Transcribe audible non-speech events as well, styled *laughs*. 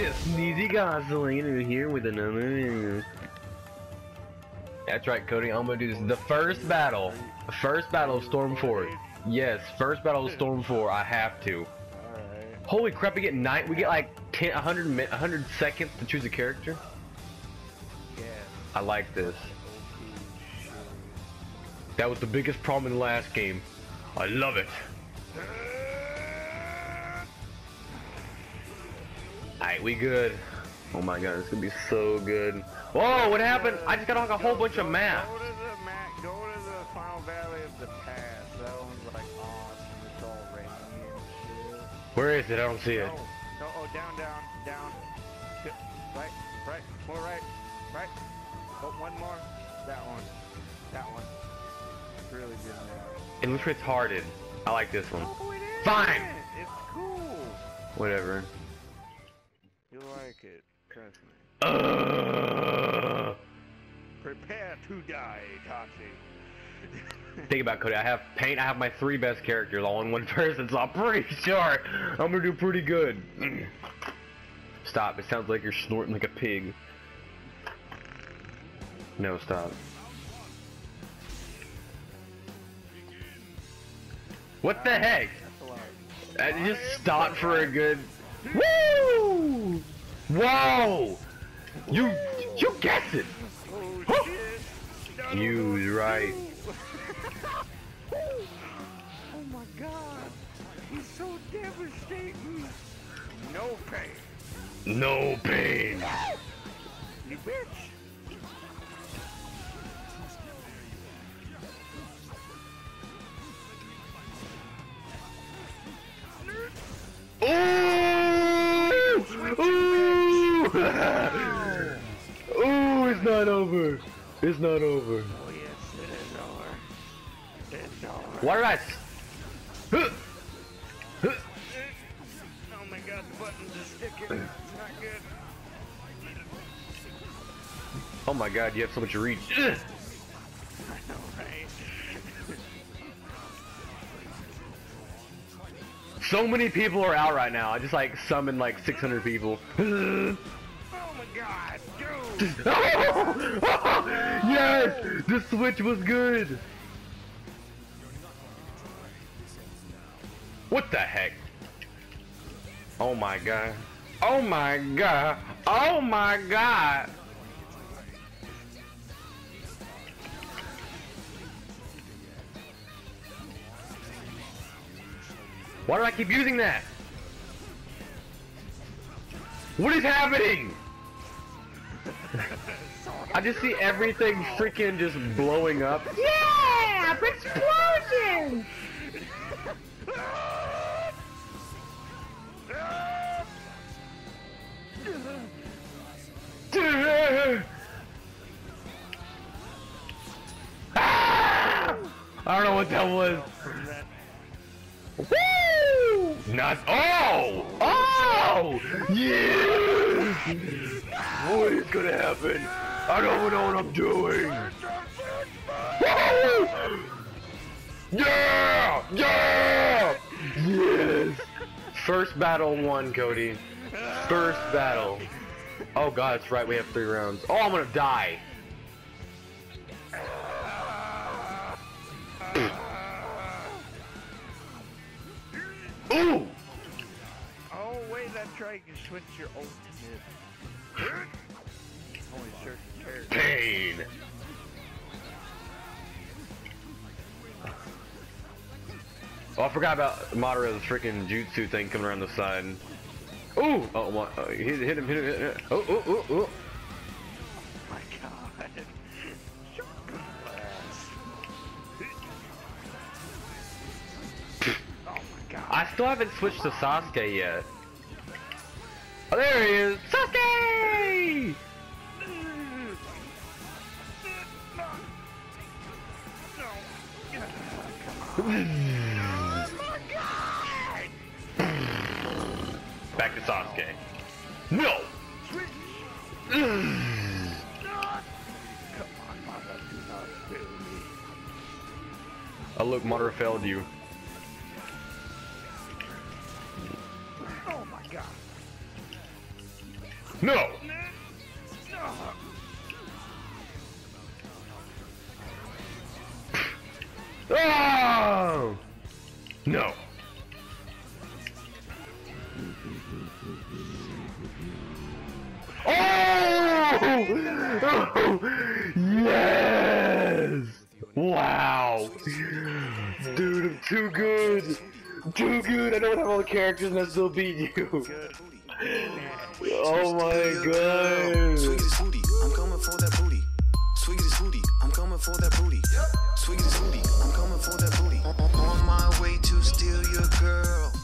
I just Sneezygosling here with another. That's right, Cody. I'm gonna do this. The first battle, the first battle of Storm 4. Yes, first battle of Storm 4. I have to. Holy crap! We get nine. We get like 10, 100, mi- 100 seconds to choose a character. I like this. That was the biggest problem in the last game. I love it. *laughs* Alright, we good. Oh my god, it's gonna be so good. Whoa, what happened? I just got like a whole bunch of maps. Go to the map. Go to the final valley of the past. That one's like awesome. It's all rainy and shit. Where is it? I don't see it. No, no, oh, down, down, down. Right, right, more right, right. Oh, one more. That one. That one. It's really good now. It looks retarded. I like this one. Oh. Fine. It's cool. Whatever. Uh, Prepare to die, Toxie. think about Cody. I have Pain. I have my three best characters all in one *laughs* person, so I'm pretty sure I'm gonna do pretty good. *clears throat* Stop. It sounds like you're snorting like a pig. No, stop. What the heck? I just stopped for a good. Woo! Whoa! You you guessed it. Oh shit! No, no, You no, was right. oh my god! He's so devastating! No pain! No pain. You bitch! Ooh! Ooh! *laughs* Ooh! It's not over. It's not over. Oh yes, it is over. It's over. Why did I? s- Huh! Huh! Oh my god, the buttons are sticking. It's not good. Oh my God! You have so much reach. I know, right? So many people are out right now. I just like summoned like 600 people. *laughs* god, *laughs* dude! yes! The switch was good! What the heck? Oh my god. Oh my god. Oh my god. Why do I keep using that? What is happening? I just see everything freaking just blowing up. Yeah! Explosion! Ah! *laughs* I don't know what that was. Oh! Oh! Yes! What is gonna happen? I don't know what I'm doing. Woo! Yeah! Yeah! Yes! First battle one, Cody. First battle. Oh god, that's right, we have three rounds. Oh, I'm gonna die. Right. You switch your ultimate. Only certain characters. Pain! Oh, I forgot about Madara's freaking jutsu thing coming around the side. Ooh! Oh, my, uh, hit, hit him, hit him, hit him. Oh, oh, oh, oh. my god. Oh my god. I still haven't switched to Sasuke yet. Oh, there he is! Sasuke! Back to Sasuke. No! Come on, Mother, do not fail me. Oh look, Madara failed you. Oh my god. No! Oh! No! Oh! Yes! Wow! Dude, I'm too good! Too good! I don't have all the characters and I still beat you! Oh my god! I'm coming for that booty. I'm coming for that booty. I'm coming for that booty. On my way to steal your girl.